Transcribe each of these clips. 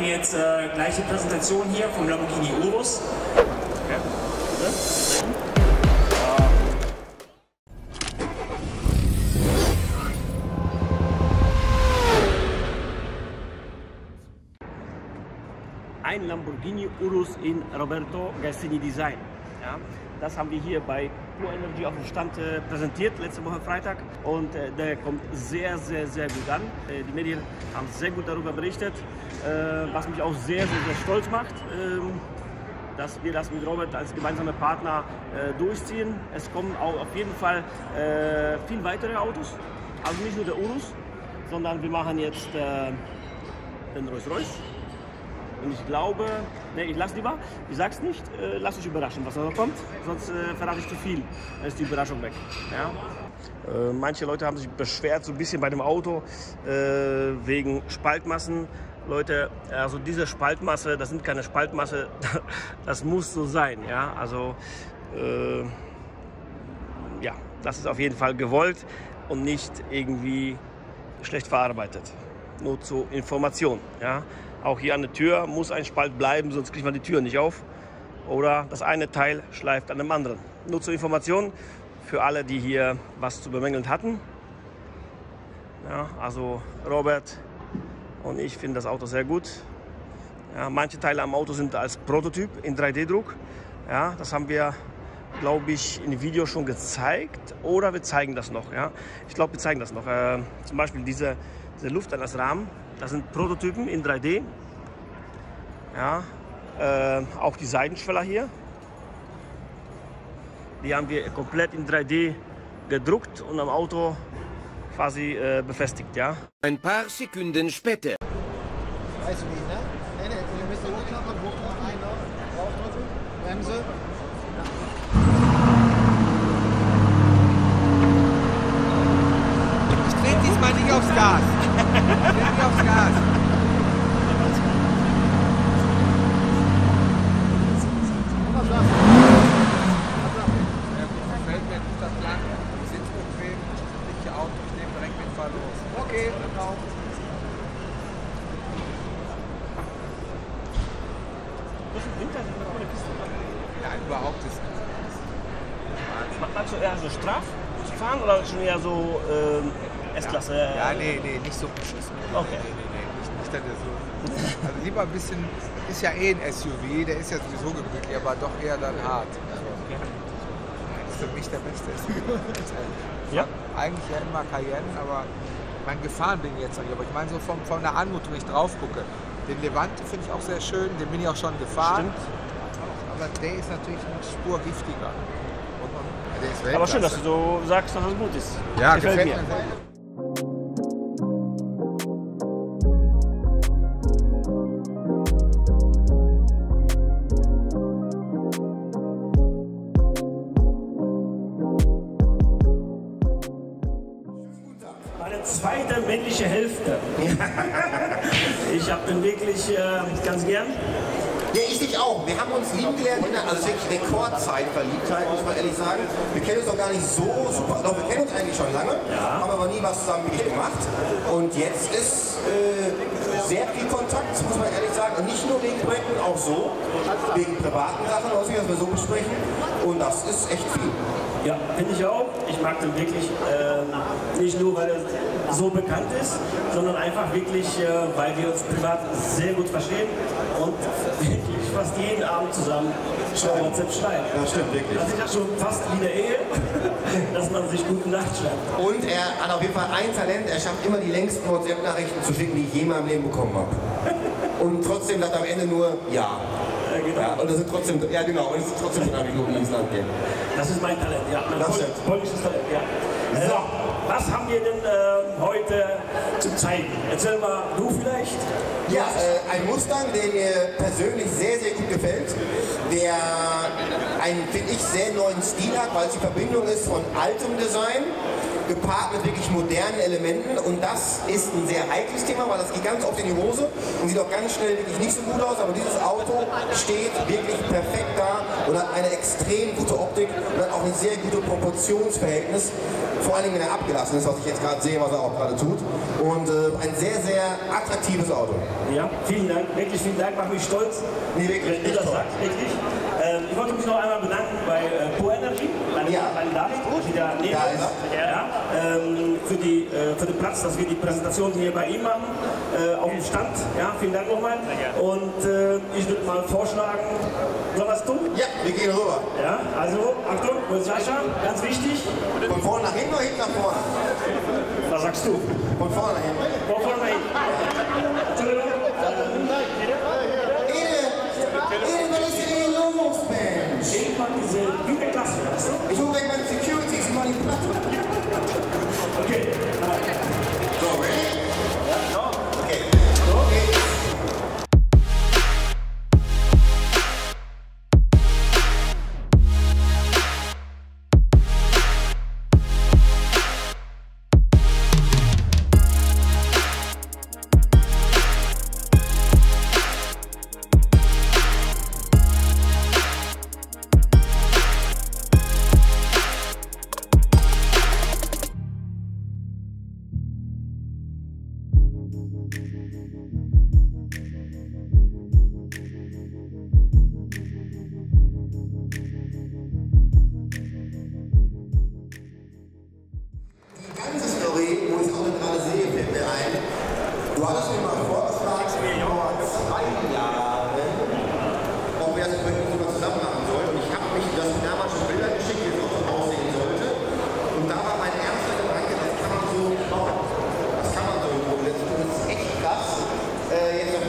haben jetzt äh, gleiche Präsentation hier vom Lamborghini Urus. Ein Lamborghini Urus in Roberto Gassini Design. Ja, das haben wir hier bei Pure Energy auf dem Stand äh, präsentiert, letzte Woche Freitag. Und äh, der kommt sehr, sehr, sehr gut an. Äh, die Medien haben sehr gut darüber berichtet, äh, was mich auch sehr, sehr, sehr stolz macht. Ähm, dass wir das mit Robert als gemeinsame Partner äh, durchziehen. Es kommen auch auf jeden Fall äh, viel weitere Autos, also nicht nur der Urus, sondern wir machen jetzt den Rolls-Royce. Und ich glaube, ne, ich lasse lieber, ich sag's nicht, äh, lass dich überraschen, was da noch kommt, sonst äh, verrate ich zu viel, dann ist die Überraschung weg. Ja? Äh, manche Leute haben sich beschwert, so ein bisschen bei dem Auto, äh, wegen Spaltmassen. Leute, also diese Spaltmasse, das sind keine Spaltmasse, das muss so sein. Ja? Also, äh, ja, das ist auf jeden Fall gewollt und nicht irgendwie schlecht verarbeitet. Nur zur Information. Ja? Auch hier an der Tür muss ein Spalt bleiben, sonst kriegt man die Tür nicht auf. Oder das eine Teil schleift an dem anderen. Nur zur Information für alle, die hier was zu bemängeln hatten. Ja, also Robert und ich finden das Auto sehr gut. Ja, manche Teile am Auto sind als Prototyp in 3D-Druck. Ja, das haben wir, glaube ich, in dem Video schon gezeigt. Oder wir zeigen das noch. Ja. Ich glaube, wir zeigen das noch. Äh, zum Beispiel diese, diese Luftanlassrahmen. Das sind Prototypen in 3D. Ja, äh, auch die Seitenschweller hier. Die haben wir komplett in 3D gedruckt und am Auto quasi äh, befestigt. Ja. Ein paar Sekunden später. Weißt du wie, ne? Nee, nee, ihr müsst hochklappen, hochklappen, einer, Bremse. Ich trete diesmal nicht aufs Gas. Ich trete nicht aufs Gas. Gefällt mir nicht das Land, sitzbequem, richtige Auto, ich nehme direkt mit Fall los. Okay, genau. Ja, überhaupt ist Magst du eher so straff fahren oder schon eher so ähm, S-Klasse? Ja, nee, nee, nicht so beschissen. Okay. Nee, nee, nicht, nicht, dass so. Also lieber ein bisschen, ist ja eh ein SUV, der ist ja sowieso gemütlich, aber doch eher dann hart. Also, das ist für mich der beste SUV. Ja. Eigentlich ja immer Cayenne, aber mein gefahren bin ich jetzt noch nicht. Aber ich meine so von, von der Anmutung, wenn ich drauf gucke. Den Levante finde ich auch sehr schön, den bin ich auch schon gefahren. Stimmt. Aber der ist natürlich eine Spur giftiger. Und, und, der ist Aber schön, dass du so sagst, dass es gut ist. Ja, gefällt, gefällt, mir. mir zweite männliche Hälfte. ich habe den wirklich äh, ganz gern. Ja, ich dich auch. Wir haben uns lieben gelernt in der, also wirklich Rekordzeitverliebtheit, muss man ehrlich sagen. Wir kennen uns noch gar nicht so super, doch wir kennen uns eigentlich schon lange, haben aber nie was zusammen wirklich gemacht. Und jetzt ist äh, sehr viel Kontakt, muss man ehrlich sagen. Und nicht nur wegen Projekten, auch so, wegen privaten Sachen, was wir so besprechen. Und das ist echt viel. Ja, finde ich auch. Ich mag den wirklich ähm, nicht nur, weil er so bekannt ist, sondern einfach wirklich, äh, weil wir uns privat sehr gut verstehen und fast jeden Abend zusammen schon WhatsApp schreiben. Das stimmt wirklich. Das ist ja schon fast wie eine Ehe, dass man sich gute Nacht schreibt. Und er hat auf jeden Fall ein Talent, er schafft immer die längsten WhatsApp-Nachrichten zu schicken, die ich je in meinem Leben bekommen habe. Und trotzdem sagt am Ende nur Ja. Ja, genau. Ja, und das sind trotzdem, ja genau, und es sind trotzdem drei Minuten ins Land gehen. Das ist mein Talent, ja. Mein Das pol stimmt. polnisches Talent, ja. Äh, So. was haben wir denn äh, heute zu zeigen? Erzähl mal du vielleicht. Ja, äh, ein Mustang, der mir persönlich sehr, sehr gut gefällt, der einen, finde ich, sehr neuen Stil hat, weil es die Verbindung ist von altem Design, gepaart mit wirklich modernen Elementen und das ist ein sehr heikles Thema, weil das geht ganz oft in die Hose und sieht auch ganz schnell wirklich nicht so gut aus, aber dieses Auto steht wirklich perfekt da und hat eine extrem gute Optik und hat auch ein sehr gutes Proportionsverhältnis, vor allem wenn er abgelassen ist, was ich jetzt gerade sehe, was er auch gerade tut und äh, ein sehr, sehr attraktives Auto. Ja, vielen Dank, wirklich vielen Dank, macht mich stolz, nee, wirklich, wenn ihr das toll. sagt, wirklich. Ähm, ich wollte mich noch einmal bedanken bei äh, Pro Energy, meine, ja. meine die da neben uns. Ja, ja ähm, für, die, äh, für den Platz, dass wir die Präsentation hier bei ihm machen, äh, auf dem Stand. Ja, vielen Dank nochmal. Und äh, ich würde mal vorschlagen, soll das tun? Ja, wir gehen rüber. Ja, also Achtung, wo ist Sascha, ganz wichtig. Von vorne nach hinten oder hinten nach vorne? Was sagst du? Von vorne nach hinten. Von vorne nach hinten. Du hattest mir mal vorgeschlagen, vor zwei Jahren, ob wir das Projekt sogar zusammen machen sollten. Ich habe mich das damals schon Bilder geschickt, wie es auch so aussehen sollte. Und da war mein erster Gedanke, das kann man so nicht bauen. Das kann man so nicht bauen. Das ist echt krass. Äh, jetzt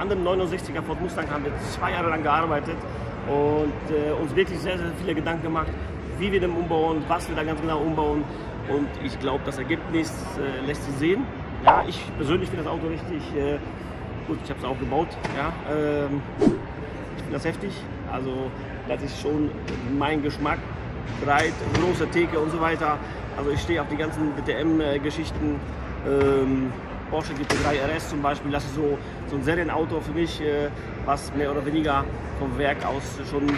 an dem 69er Ford Mustang haben wir zwei Jahre lang gearbeitet und äh, uns wirklich sehr, sehr viele Gedanken gemacht, wie wir den umbauen, was wir da ganz genau umbauen. Und ich glaube, das Ergebnis äh, lässt sich sehen. Ja, ich persönlich finde das Auto richtig äh, gut. Ich habe es auch gebaut. Ja, ähm, ich finde das heftig. Also das ist schon mein Geschmack. Breit, große Theke und so weiter. Also ich stehe auf die ganzen DTM-Geschichten. Ähm, Porsche GT3 RS zum Beispiel, das ist so, so ein Serienauto für mich, äh, was mehr oder weniger vom Werk aus schon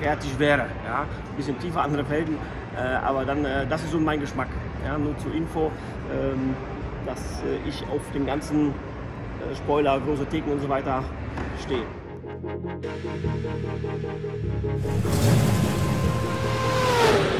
fertig wäre. Ja? Ein bisschen tiefer, andere Felgen, äh, aber dann, äh, das ist so mein Geschmack. Ja? Nur zur Info, ähm, dass ich auf den ganzen Spoiler, große Theken und so weiter stehe. Thank